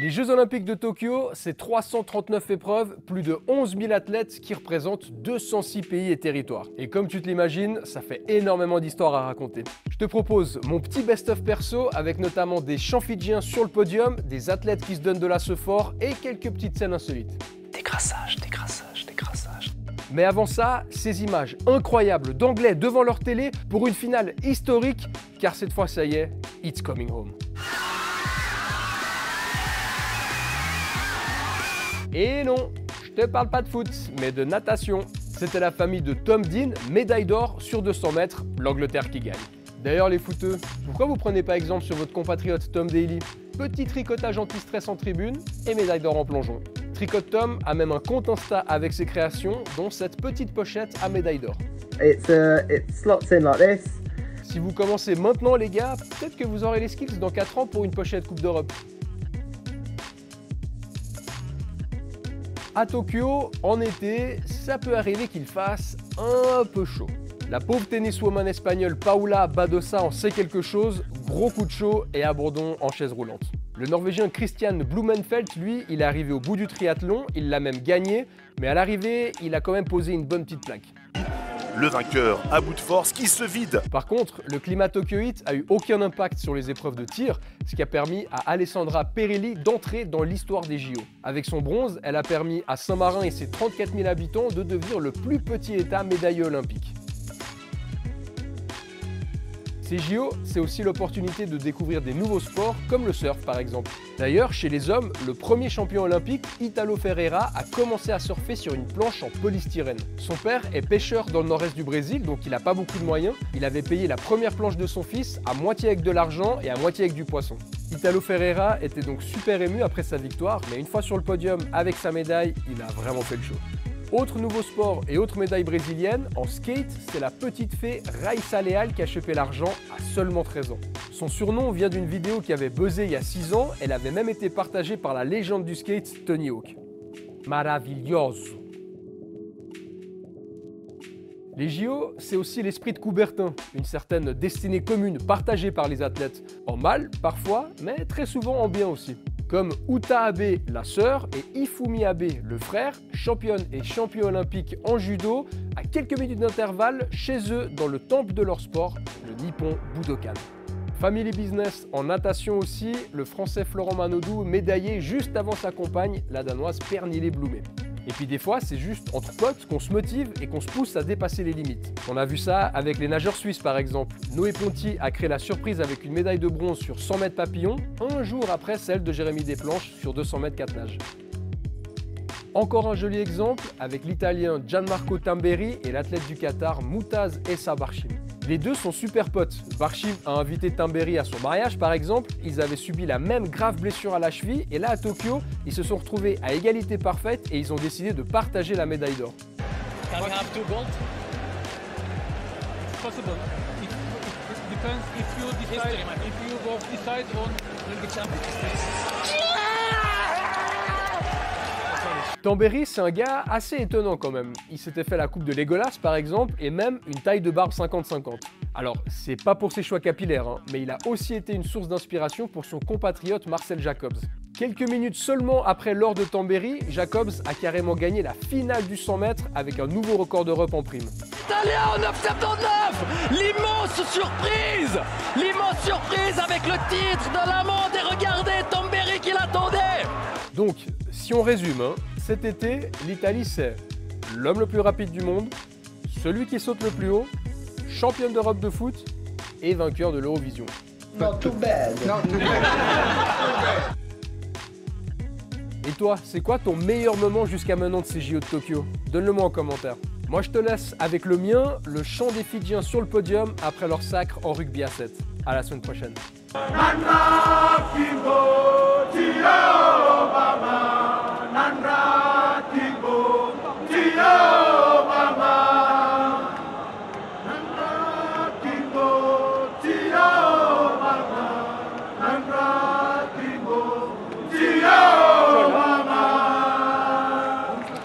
Les Jeux Olympiques de Tokyo, c'est 339 épreuves, plus de 11 000 athlètes qui représentent 206 pays et territoires. Et comme tu te l'imagines, ça fait énormément d'histoires à raconter. Je te propose mon petit best-of perso avec notamment des chants fidjiens sur le podium, des athlètes qui se donnent de la fort et quelques petites scènes insolites. Décrassage, décrassage, décrassage. Mais avant ça, ces images incroyables d'anglais devant leur télé pour une finale historique, car cette fois ça y est, it's coming home. Et non, je te parle pas de foot, mais de natation. C'était la famille de Tom Dean, médaille d'or sur 200 mètres, l'Angleterre qui gagne. D'ailleurs les footeux, pourquoi vous prenez pas exemple sur votre compatriote Tom Daly Petit tricotage anti-stress en tribune et médaille d'or en plongeon. Tricot Tom a même un compte Insta avec ses créations, dont cette petite pochette à médaille d'or. Si vous commencez maintenant les gars, peut-être que vous aurez les skills dans 4 ans pour une pochette Coupe d'Europe. À Tokyo, en été, ça peut arriver qu'il fasse un peu chaud. La pauvre tenniswoman espagnole Paula Badosa en sait quelque chose, gros coup de chaud et abandon en chaise roulante. Le Norvégien Christian Blumenfeld, lui, il est arrivé au bout du triathlon, il l'a même gagné, mais à l'arrivée, il a quand même posé une bonne petite plaque le vainqueur à bout de force qui se vide. Par contre, le climat tokyoïte a eu aucun impact sur les épreuves de tir, ce qui a permis à Alessandra Perilli d'entrer dans l'histoire des JO. Avec son bronze, elle a permis à Saint-Marin et ses 34 000 habitants de devenir le plus petit État médaillé olympique. Ces JO, c'est aussi l'opportunité de découvrir des nouveaux sports comme le surf par exemple. D'ailleurs, chez les hommes, le premier champion olympique, Italo Ferreira, a commencé à surfer sur une planche en polystyrène. Son père est pêcheur dans le nord-est du Brésil, donc il n'a pas beaucoup de moyens. Il avait payé la première planche de son fils à moitié avec de l'argent et à moitié avec du poisson. Italo Ferreira était donc super ému après sa victoire, mais une fois sur le podium avec sa médaille, il a vraiment fait le show. Autre nouveau sport et autre médaille brésilienne, en skate, c'est la petite fée Raissa Leal qui a chopé l'argent à seulement 13 ans. Son surnom vient d'une vidéo qui avait buzzé il y a 6 ans, elle avait même été partagée par la légende du skate Tony Hawk. Maravilloso. Les JO, c'est aussi l'esprit de Coubertin, une certaine destinée commune partagée par les athlètes, en mal parfois, mais très souvent en bien aussi comme Uta Abe, la sœur, et Ifumi Abe, le frère, championne et champion olympique en judo, à quelques minutes d'intervalle chez eux dans le temple de leur sport, le Nippon Budokan. Family Business en natation aussi, le français Florent Manodou médaillé juste avant sa compagne, la danoise Pernille Blumet. Et puis des fois, c'est juste entre potes qu'on se motive et qu'on se pousse à dépasser les limites. On a vu ça avec les nageurs suisses par exemple. Noé Ponty a créé la surprise avec une médaille de bronze sur 100 mètres papillon, un jour après celle de Jérémy Desplanches sur 200 mètres 4 nages. Encore un joli exemple avec l'italien Gianmarco Tamberi et l'athlète du Qatar Moutaz Essa Barshim. Les deux sont super potes. Barshim a invité Tamberi à son mariage par exemple, ils avaient subi la même grave blessure à la cheville. Et là à Tokyo, ils se sont retrouvés à égalité parfaite et ils ont décidé de partager la médaille d'or. Tambéry, c'est un gars assez étonnant quand même. Il s'était fait la coupe de Legolas par exemple, et même une taille de barbe 50-50. Alors, c'est pas pour ses choix capillaires, hein, mais il a aussi été une source d'inspiration pour son compatriote Marcel Jacobs. Quelques minutes seulement après l'or de Tambéry, Jacobs a carrément gagné la finale du 100 mètres avec un nouveau record d'Europe en prime. Italien en 9,79 L'immense surprise L'immense surprise avec le titre de l'amende et regardez Tambéry qui l'attendait Donc, si on résume, hein, cet été, l'Italie, c'est l'homme le plus rapide du monde, celui qui saute le plus haut, championne d'Europe de foot et vainqueur de l'Eurovision. Not too bad. Et toi, c'est quoi ton meilleur moment jusqu'à maintenant de ces JO de Tokyo? Donne-le-moi en commentaire. Moi, je te laisse avec le mien, le chant des Fidjiens sur le podium après leur sacre en rugby à 7. À la semaine prochaine.